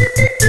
Thank